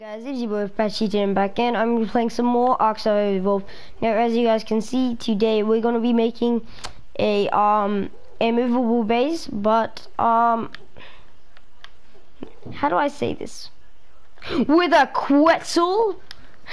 Guys, it's your boy Patchy and back in. I'm gonna be playing some more Survival Evolved. Now, as you guys can see, today we're gonna be making a um a movable base, but um, how do I say this? With a Quetzal.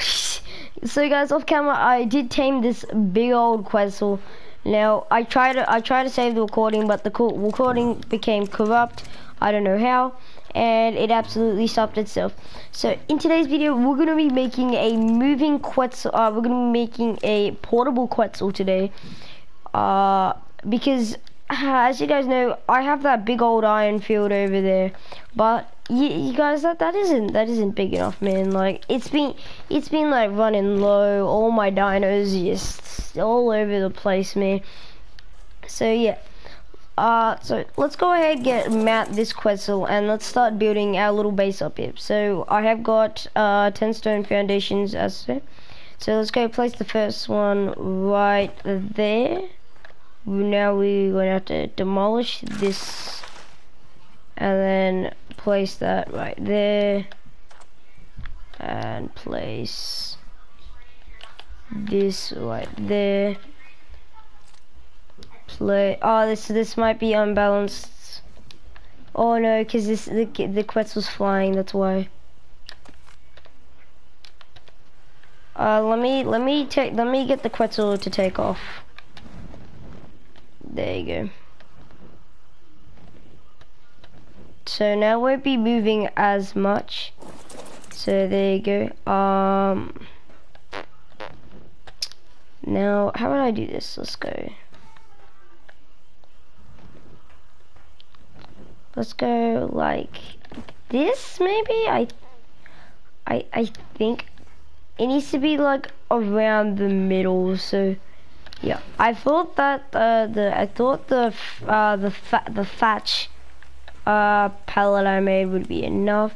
so, guys, off camera, I did tame this big old Quetzal. Now, I tried to I tried to save the recording, but the recording became corrupt. I don't know how and it absolutely stopped itself. So in today's video, we're gonna be making a moving Quetzal. Uh, we're gonna be making a portable Quetzal today, uh, because as you guys know, I have that big old iron field over there, but you, you guys, that that isn't that isn't big enough, man. Like it's been it's been like running low. All my dinos just all over the place, man. So yeah. Uh, so let's go ahead and get Matt this Quetzal and let's start building our little base up here. So I have got uh, 10 stone foundations as so. So let's go place the first one right there. Now we're going to have to demolish this and then place that right there and place this right there Oh, this this might be unbalanced. Oh no, because this the the Quetzal's flying. That's why. Uh, let me let me take let me get the Quetzal to take off. There you go. So now won't be moving as much. So there you go. Um. Now, how would I do this? Let's go. Let's go like this maybe I I I think it needs to be like around the middle so yeah I thought that uh, the I thought the uh, the fa the thatch uh, pallet I made would be enough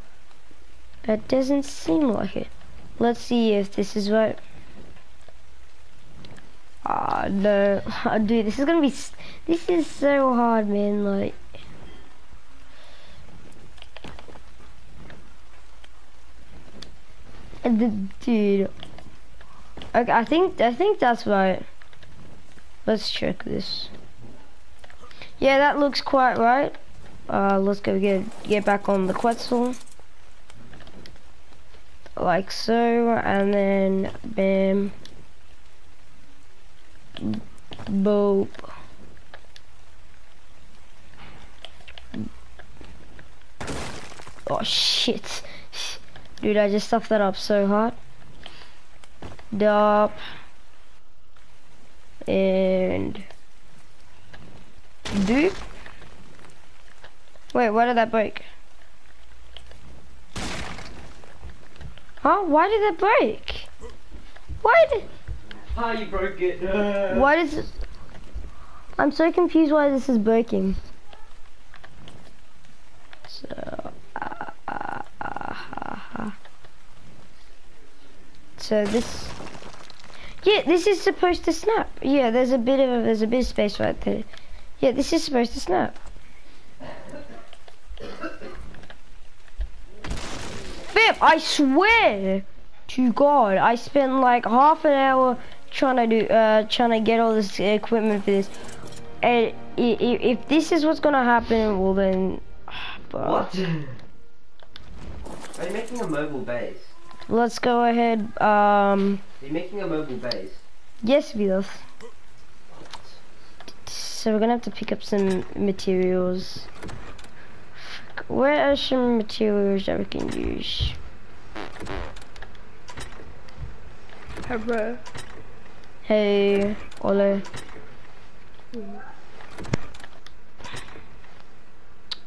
it doesn't seem like it let's see if this is right Ah, uh, no. Dude, this is gonna be... This is so hard, man. Like... Dude. Okay, I think I think that's right. Let's check this. Yeah, that looks quite right. Uh, let's go get get back on the Quetzal. Like so, and then bam. Boop. Oh shit. Dude, I just stuffed that up so hard. Dop. And... Dude. Wait, why did that break? Huh? Why did that break? Why did... Ah, you broke it. Uh. Why does this... I'm so confused why this is breaking. So... So this, yeah, this is supposed to snap. Yeah, there's a bit of there's a bit of space right there. Yeah, this is supposed to snap. Fib, I swear to God, I spent like half an hour trying to do, uh, trying to get all this equipment for this. And if this is what's gonna happen, well then. What? Are you making a mobile base? Let's go ahead. Um. Are you making a mobile base? Yes, Vilas. So we're gonna have to pick up some materials. Where are some materials that we can use? Hello. Hey, Ole.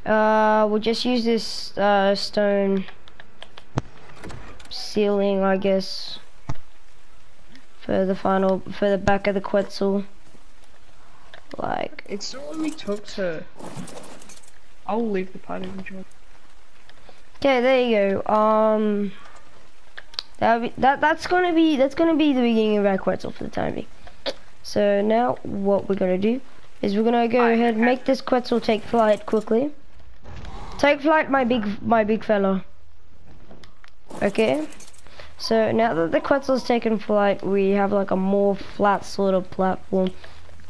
Uh, we'll just use this uh, stone ceiling, I guess, for the final, for the back of the Quetzal. Like, it's we took to. I'll leave the party job. Okay, there you go. Um, that be, that that's gonna be that's gonna be the beginning of our Quetzal for the time being. So now what we're gonna do is we're gonna go ahead and make this Quetzal take flight quickly. Take flight, my big my big fella. Okay. So now that the Quetzal's taken flight, we have like a more flat sort of platform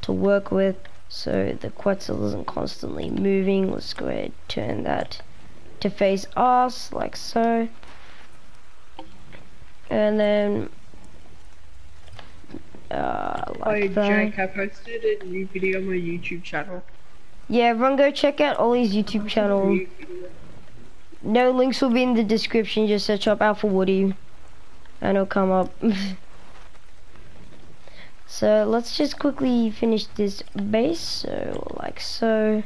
to work with. So the Quetzal isn't constantly moving. Let's go ahead and turn that to face us like so. And then uh, like Oh, that. Jake, I posted a new video on my YouTube channel. Yeah, everyone go check out Ollie's YouTube channel. No links will be in the description. Just search up Alpha Woody, and it'll come up. so let's just quickly finish this base. So like so,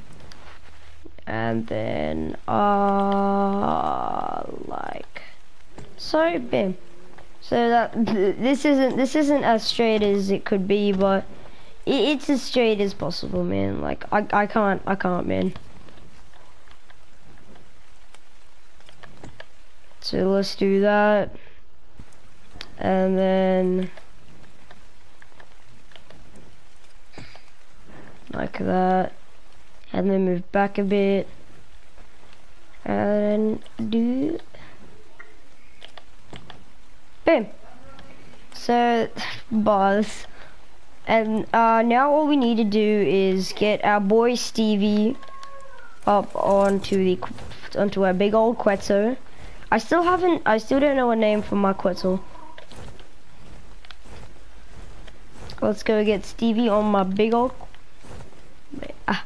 and then uh like so. Bam. So that th this isn't this isn't as straight as it could be, but it, it's as straight as possible, man. Like I I can't I can't, man. So let's do that. And then like that. And then move back a bit. And do Boom. So boss. And uh, now all we need to do is get our boy Stevie up onto the onto our big old Quetzal. I still haven't, I still don't know a name for my Quetzal. Let's go get Stevie on my big old, ah,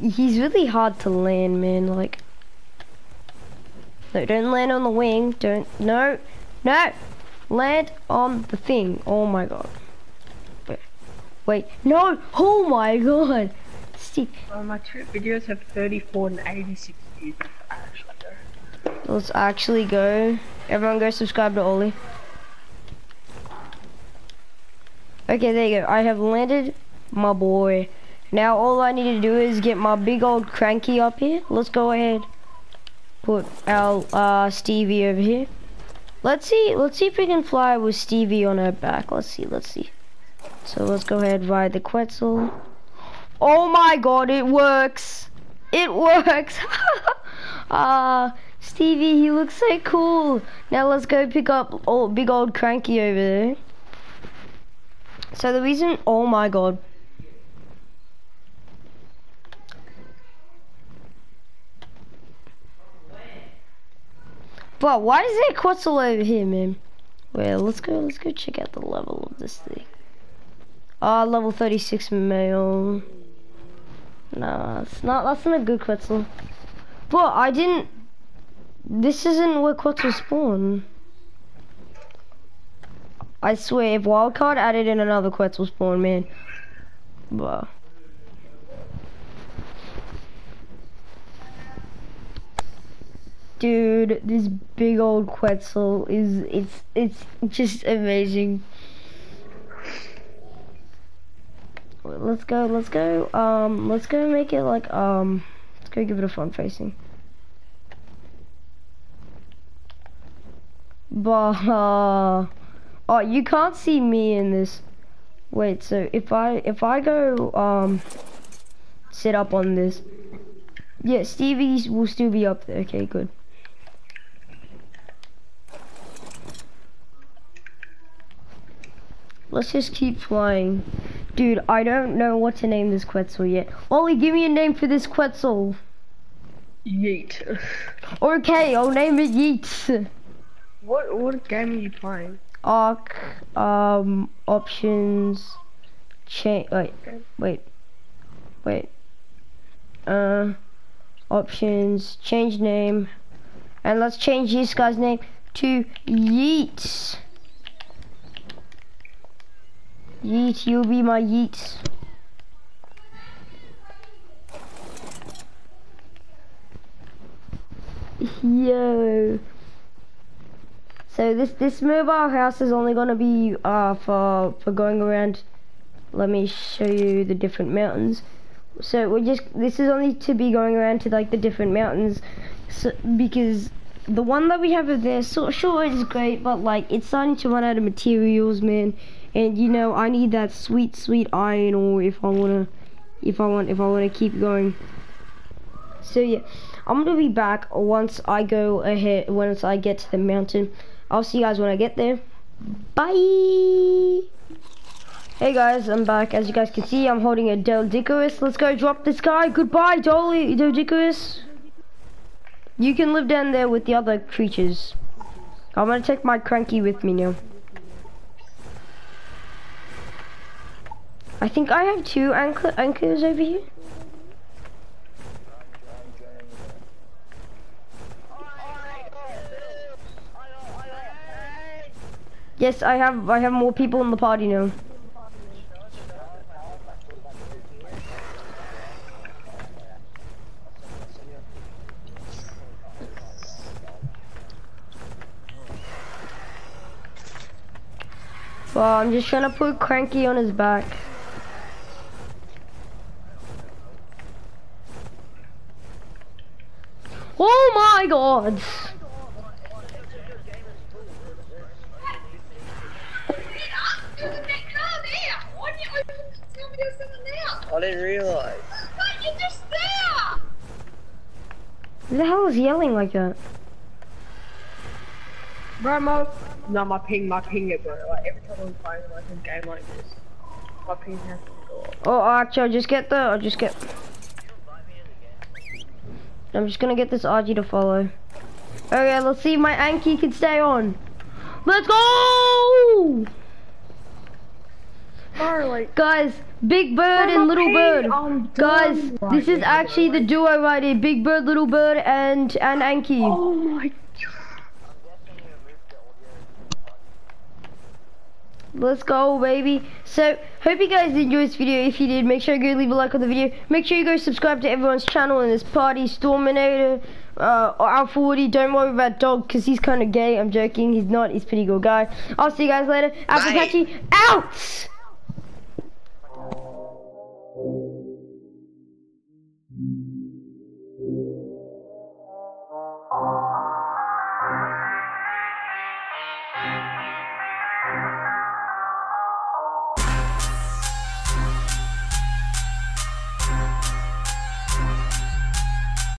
he's really hard to land, man, like, no, don't land on the wing, don't, no, no, land on the thing, oh my god, wait, wait, no, oh my god, Steve, Uh, my two videos have 34 and 86 views. Let's actually go. Everyone go subscribe to Oli. Okay, there you go. I have landed my boy. Now all I need to do is get my big old cranky up here. Let's go ahead. Put our uh, Stevie over here. Let's see. Let's see if we can fly with Stevie on our back. Let's see. Let's see. So let's go ahead ride the Quetzal. Oh my God! It works. It works. Ah. Stevie, he looks so cool. Now let's go pick up old, big old cranky over there. So the reason, oh my god. But why is there Quetzal over here, man? Well, let's go, let's go check out the level of this thing. Ah, level 36 male. Nah, it's not, that's not a good Quetzal. But I didn't, this isn't where Quetzal spawn. I swear, if Wildcard added in another Quetzal spawn, man. Bruh. Dude, this big old Quetzal is, it's, it's just amazing. Let's go, let's go, um, let's go make it like, um, let's go give it a front facing. But, uh, oh, you can't see me in this. Wait, so if I, if I go, um, sit up on this. Yeah, Stevie's will still be up there. Okay, good. Let's just keep flying. Dude, I don't know what to name this Quetzal yet. Ollie, give me a name for this Quetzal. Yeet. Okay, I'll name it Yeet. what what game are you playing? ARK, um, options, change, wait, wait, wait, uh, options, change name, and let's change this guy's name to Yeets. Yeet, you'll be my Yeets. Yo. So this this mobile house is only gonna be uh for for going around. Let me show you the different mountains. So we're just this is only to be going around to like the different mountains, so, because the one that we have over there, so sure it is great, but like it's starting to run out of materials, man. And you know I need that sweet sweet iron ore if I wanna, if I want if I wanna keep going. So yeah, I'm gonna be back once I go ahead. Once I get to the mountain, I'll see you guys when I get there. Bye. Hey guys, I'm back. As you guys can see, I'm holding a Doedicurus. Let's go drop this guy. Goodbye, Dolly Doedicurus. You can live down there with the other creatures. I'm gonna take my cranky with me now. I think I have two anchor anchors over here. Yes, I have I have more people in the party now. Well, I'm just trying to put Cranky on his back. Oh my god! I didn't realise. Who the hell is yelling like that? Bro, my no, my ping, my ping it, bro. Like every time I'm playing like a game like this, my ping has to go up. Oh, actually, I'll just get the, I'll just get... I'm just gonna get this RG to follow. Okay, let's see if my Anki can stay on. Let's go! Bro, like Guys, Big Bird and Little Bird. Guys, right this is actually the duo right here. Big Bird, Little Bird, and, and Anki. oh my god. Let's go, baby. So, hope you guys enjoyed this video. If you did, make sure you go leave a like on the video. Make sure you go subscribe to everyone's channel in this party. Storminator, uh, Alpha Woody. Don't worry about Dog, because he's kind of gay. I'm joking. He's not. He's a pretty good guy. I'll see you guys later. Apple Bye. Patchy, out!